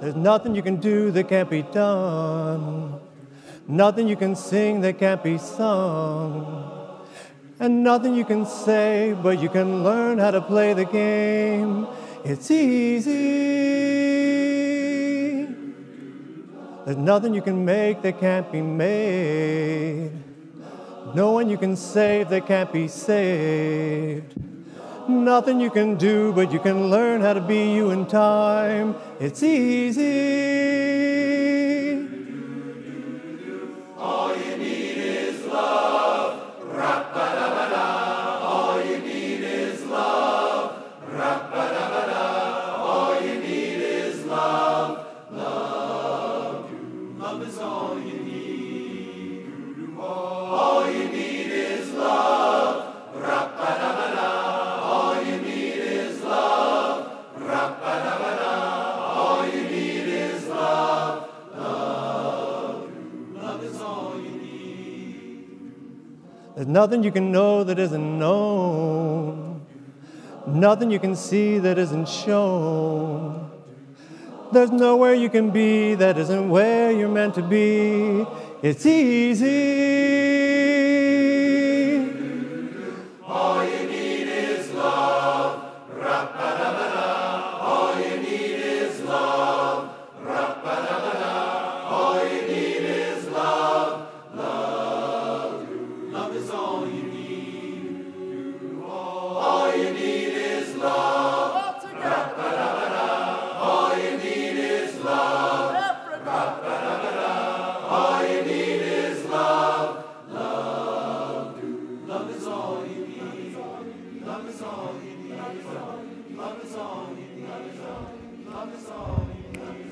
There's nothing you can do that can't be done. Nothing you can sing that can't be sung. And nothing you can say, but you can learn how to play the game. It's easy. There's nothing you can make that can't be made. No one you can save that can't be saved. Nothing you can do, but you can learn how to be you in time. It's easy. There's nothing you can know that isn't known. Nothing you can see that isn't shown. There's nowhere you can be that isn't where you're meant to be. It's easy.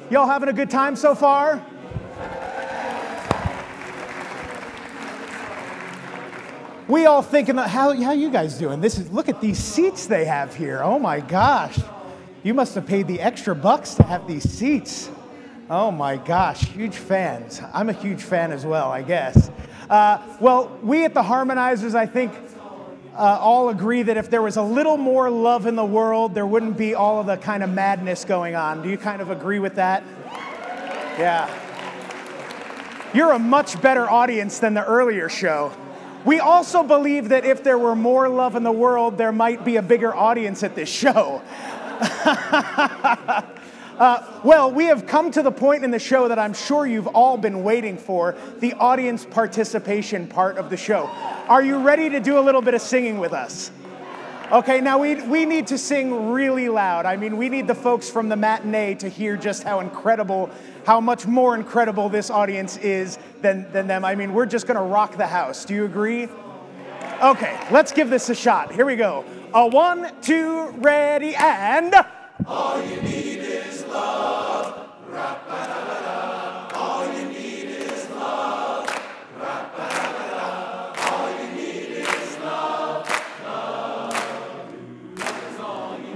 Y'all having a good time so far? We all thinking, how, how you guys doing? This is, look at these seats they have here. Oh my gosh. You must have paid the extra bucks to have these seats. Oh my gosh, huge fans. I'm a huge fan as well, I guess. Uh, well, we at the Harmonizers, I think, uh, all agree that if there was a little more love in the world, there wouldn't be all of the kind of madness going on. Do you kind of agree with that? Yeah. You're a much better audience than the earlier show. We also believe that if there were more love in the world, there might be a bigger audience at this show. Uh, well, we have come to the point in the show that I'm sure you've all been waiting for the audience participation part of the show. Are you ready to do a little bit of singing with us? Okay, now we, we need to sing really loud. I mean, we need the folks from the matinee to hear just how incredible, how much more incredible this audience is than, than them. I mean, we're just gonna rock the house. Do you agree? Okay, let's give this a shot. Here we go. A one, two, ready, and. All you need is love.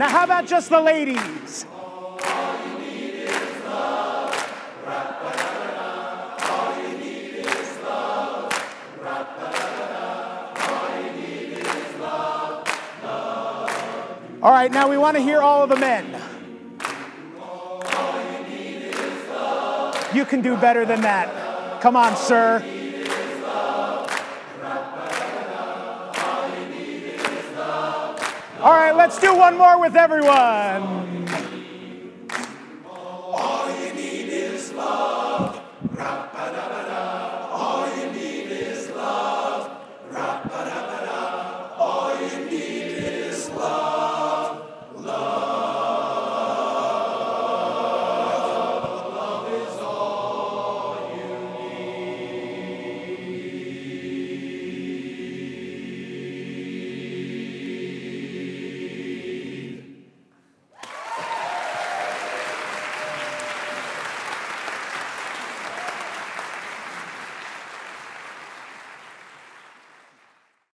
Now, how about just the ladies? All right, now we want to hear all of the men. You can do better than that. Come on, sir. Right, let's do one more with everyone.